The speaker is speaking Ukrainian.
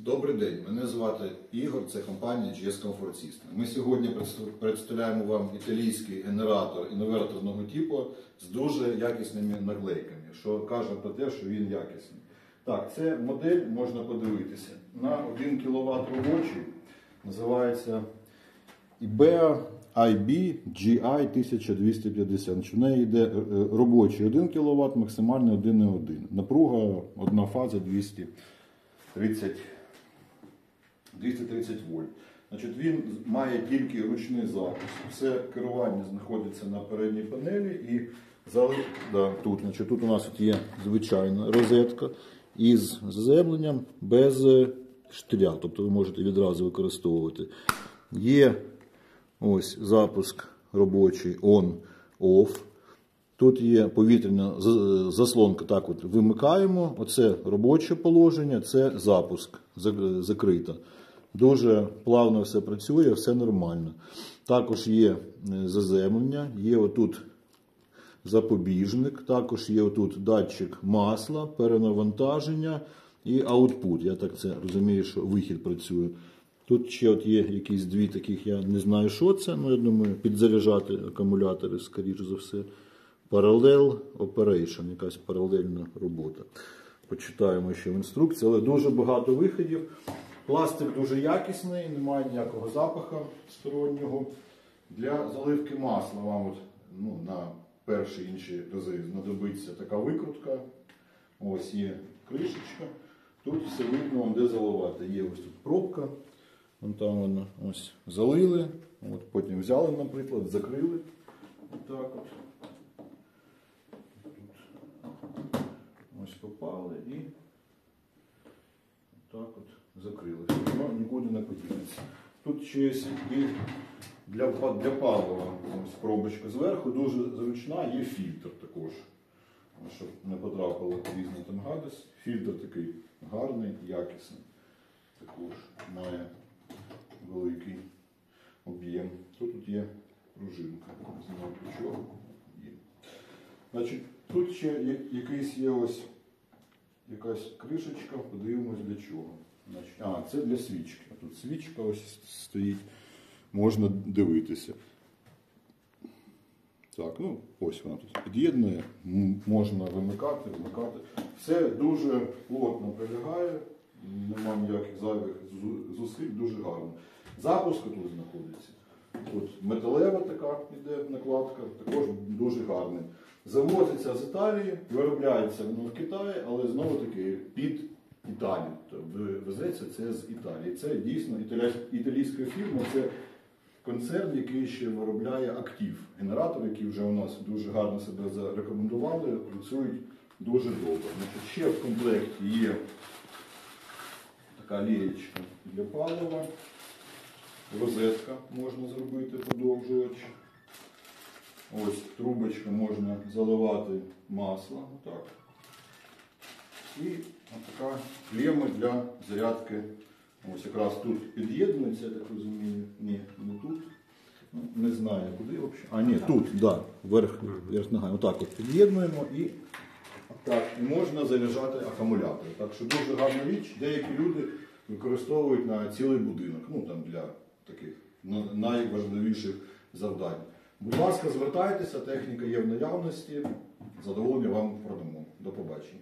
Добрий день, мене звати Ігор, це компанія GS Comfort System. Ми сьогодні представляємо вам італійський генератор інверторного типу з дуже якісними наклейками, що каже про те, що він якісний. Так, це модель можна подивитися. На 1 кВт робочий називається IBEA IB GI 1250. Значить, В неї йде е, е, робочий 1 кВт, максимальний 1,1. Напруга одна фаза 230 230 вольт. Значить, він має тільки ручний запуск. Все керування знаходиться на передній панелі і зали... да, тут, значить, тут у нас є звичайна розетка із заземленням без е, штиря. Тобто ви можете відразу використовувати. Є ось запуск робочий on-off. Тут є повітряна заслонка, так от вимикаємо. Оце робоче положення, це запуск зак- закрита. Дуже плавно все працює, все нормально. Також є е, заземлення, є отут запобіжник, також є отут датчик масла, перенавантаження і аутпут. Я так це розумію, що вихід працює. Тут ще от є якісь дві таких, я не знаю, що це. Ну, я думаю, підзаряджати акумулятори, скоріш за все. Parallel Operation, якась паралельна робота. Почитаємо ще в інструкції, але дуже багато виходів. Пластик дуже якісний, немає ніякого запаху стороннього. Для заливки масла вам от, ну, на перші інші рази знадобиться така викрутка. Ось є кришечка. Тут все видно, де заливати. Є ось тут пробка. Вон там вона ось залили. От потім взяли, наприклад, закрили. Отак от. Тут ось попали і так от закрили. Воно нікуди не подінеться. Тут ще є для, для палива ось пробочка зверху, дуже зручна, є фільтр також. Щоб не потрапило різна там гадость. Фільтр такий гарний, якісний. Також має великий об'єм. Тут, тут є пружинка. Знаю чого. Є. Значить, тут ще якийсь є ось якась кришечка, подивимось для чого. А, це для свічки. Тут свічка ось стоїть, можна дивитися. Так, ну ось вона тут під'єднує, можна вимикати, вимикати. Все дуже плотно прилягає, нема ніяких зайвих зусиль, дуже гарно. Запуск тут знаходиться. Тут металева така іде накладка, також дуже гарний. Завозиться з Італії, виробляється воно в Китаї, але знову таки під Італію. Тобто везеться це з Італії. Це дійсно італійська фірма. Це концерн, який ще виробляє актив. Генератори, які вже у нас дуже гарно себе зарекомендували, працюють дуже довго. Значить, ще в комплекті є така лієчка для палива. Розетка можна зробити подовжувач. Ось трубочка можна заливати масло. Отак. І така клема для зарядки. Ось якраз тут під'єднується, я так розумію. Ні, не тут. Ну, не знаю, куди взагалі. А, ні, тут, да, верх, верх нога. Отак от під'єднуємо і так, і можна заряджати акумулятор. Так що дуже гарна річ. Деякі люди використовують на цілий будинок. Ну там для таких найважливіших завдань. Будь ласка, звертайтеся, техніка є в наявності. Задоволення вам продамо. До побачення.